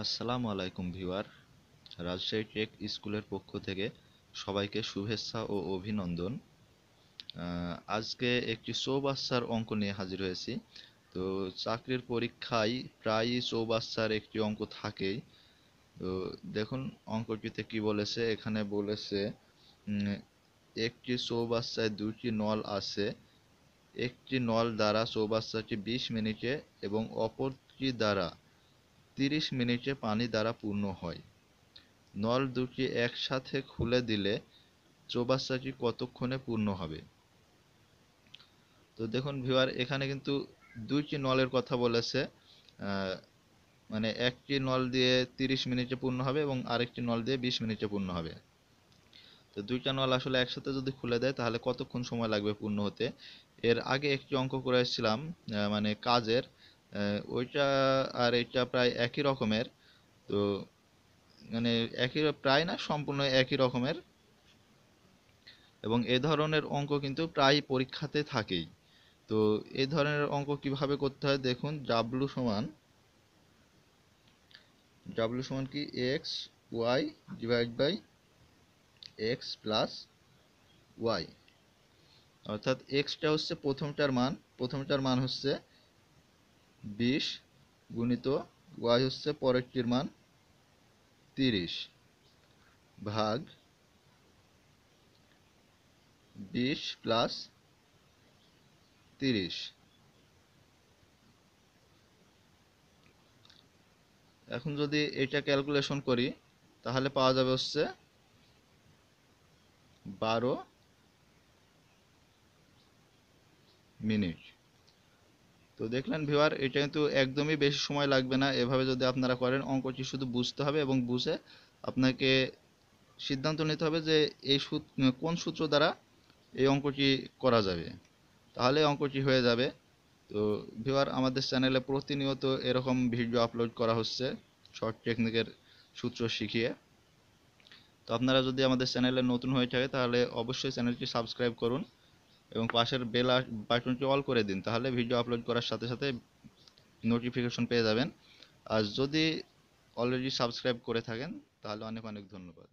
আসসালামু আলাইকুম ভিওয়ার রাজশাহী টেক স্কুলের পক্ষ থেকে সবাইকে শুভেচ্ছা ও অভিনন্দন। আজকে একটি চৌবাচ্চার অঙ্ক নিয়ে হাজির হয়েছি। তো চাকরির পরীক্ষায় প্রায়ই চৌবাচ্চার একটি অঙ্ক থাকেই। তো দেখুন অঙ্কটিতে কি বলেছে, এখানে বলেছে একটি চৌবাচ্চায় দুইটি নল আছে। একটি নল দ্বারা চৌবাচ্চাটি বিশ মিনিটে এবং অপরটি দ্বারা তিরিশ মিনিটে পানি দ্বারা পূর্ণ হয়। নল দুটি একসাথে খুলে দিলে চৌবাচ্চাটি কতক্ষণে পূর্ণ হবে? তো দেখুন ভিউয়ার, এখানে কিন্তু দুইটি নলের কথা বলেছে। মানে একটি নল দিয়ে তিরিশ মিনিটে পূর্ণ হবে এবং আরেকটি নল দিয়ে বিশ মিনিটে পূর্ণ হবে। তো দুইটা নল আসলে একসাথে যদি খুলে দেয়, তাহলে কতক্ষণ সময় লাগবে পূর্ণ হতে? এর আগে একটি অঙ্ক করে এসেছিলাম মানে কাজের। ওইটা আর এটা প্রায় একই রকমের। তো মানে একই, প্রায় না, সম্পূর্ণ একই রকমের। এবং এ ধরনের অঙ্ক কিন্তু প্রায় পরীক্ষাতে থাকেই। তো এ ধরনের অঙ্ক কীভাবে করতে হয়, দেখুন ডাব্লু সমান ডাব্লু সমান কি X Y divide by X plus Y অর্থাৎ এক্সটা হচ্ছে প্রথমটার মান প্রথমটার মান হচ্ছে বিশ গুণিত ওয়াই হচ্ছে পরেরটির মান তিরিশ। ভাগ বিশ প্লাস তিরিশ। এখন যদি এটা ক্যালকুলেশন করি, তাহলে পাওয়া যাবে হচ্ছে বারো মিনিট। তো দেখলেন ভিউয়ার এটা কিন্তু একদমই বেশি সময় লাগবে না। এভাবে যদি আপনারা করেন অঙ্কটি শুধু বুঝতে হবে এবং বুঝে আপনাকে সিদ্ধান্ত নিতে হবে যে এই কোন সূত্র দ্বারা এই অঙ্কটি করা যাবে। তাহলে অঙ্কটি হয়ে যাবে। তো ভিউয়ার আমাদের চ্যানেলে প্রতিনিয়ত এরকম ভিডিও আপলোড করা হচ্ছে শর্ট টেকনিকের সূত্র শিখিয়ে। তো আপনারা যদি আমাদের চ্যানেলে নতুন হয়ে থাকে, তাহলে অবশ্যই চ্যানেলটি সাবস্ক্রাইব করুন। এবং পাশের বেল বাটনটি অল করে দিন, তাহলে ভিডিও আপলোড করার সাথে সাথে নোটিফিকেশন পেয়ে যাবেন। আর যদি অলরেডি সাবস্ক্রাইব করে থাকেন, তাহলে অনেক অনেক ধন্যবাদ।